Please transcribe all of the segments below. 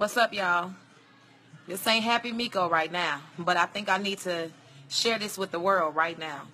What's up, y'all? This ain't Happy Miko right now, but I think I need to share this with the world right now.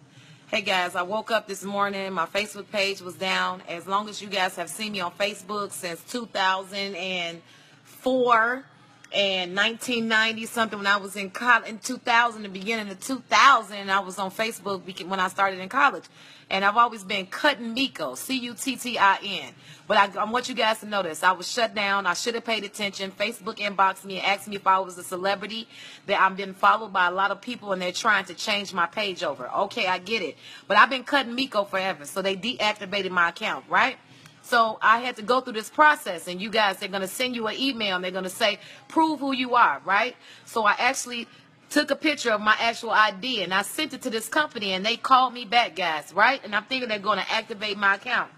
Hey guys, I woke up this morning. My Facebook page was down. As long as you guys have seen me on Facebook since 2004 and 1990 something when I was in college in 2000, the beginning of 2000, I was on Facebook when I started in college. And I've always been cutting Miko, C-U-T-T-I-N. But I, I, want you guys to notice, I was shut down. I should have paid attention. Facebook inboxed me and asked me if I was a celebrity. That I'm being followed by a lot of people and they're trying to change my page over. Okay, I get it. But I've been cutting Miko forever. So they deactivated my account, right? So I had to go through this process, and you guys, they're going to send you an email, and they're going to say, prove who you are, right? So I actually took a picture of my actual ID, and I sent it to this company, and they called me back, guys, right? And I'm thinking they're going to activate my account.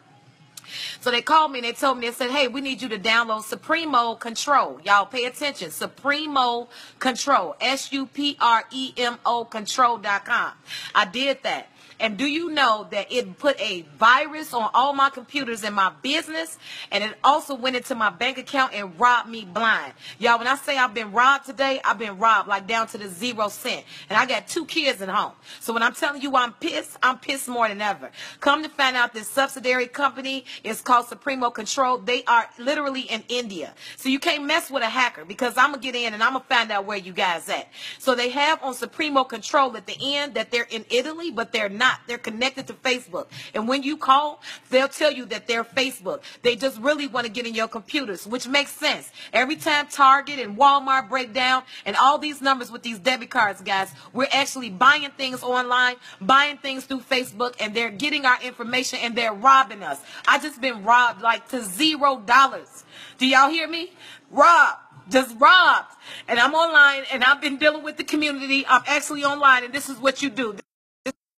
So they called me and they told me, they said, hey, we need you to download Supremo Control. Y'all pay attention. Supremo Control. S-U-P-R-E-M-O Control.com. I did that. And do you know that it put a virus on all my computers in my business and it also went into my bank account and robbed me blind. Y'all, when I say I've been robbed today, I've been robbed like down to the zero cent. And I got two kids at home. So when I'm telling you I'm pissed, I'm pissed more than ever. Come to find out this subsidiary company is called Supremo Control. They are literally in India. So you can't mess with a hacker because I'm going to get in and I'm going to find out where you guys at. So they have on Supremo Control at the end that they're in Italy, but they're not not. They're connected to Facebook. And when you call, they'll tell you that they're Facebook. They just really want to get in your computers, which makes sense. Every time Target and Walmart break down and all these numbers with these debit cards, guys, we're actually buying things online, buying things through Facebook, and they're getting our information and they're robbing us. I just been robbed like to zero dollars. Do y'all hear me? Robbed just robbed. And I'm online and I've been dealing with the community. I'm actually online and this is what you do. This is what you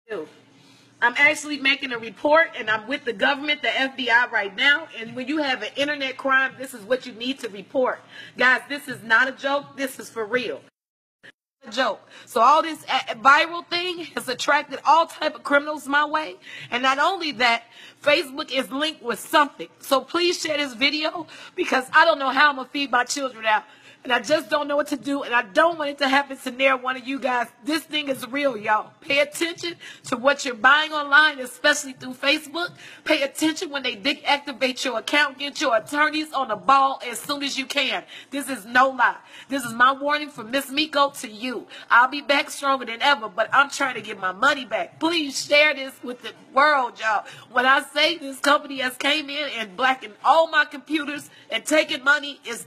I'm actually making a report and I'm with the government, the FBI right now. And when you have an internet crime, this is what you need to report. Guys, this is not a joke. This is for real. A joke. So all this uh, uh, viral thing has attracted all type of criminals my way. And not only that, Facebook is linked with something. So please share this video because I don't know how I'm going to feed my children out and I just don't know what to do, and I don't want it to happen to near one of you guys. This thing is real, y'all. Pay attention to what you're buying online, especially through Facebook. Pay attention when they deactivate your account. Get your attorneys on the ball as soon as you can. This is no lie. This is my warning from Miss Miko to you. I'll be back stronger than ever, but I'm trying to get my money back. Please share this with the world, y'all. When I say this company has came in and blackened all my computers and taken money, is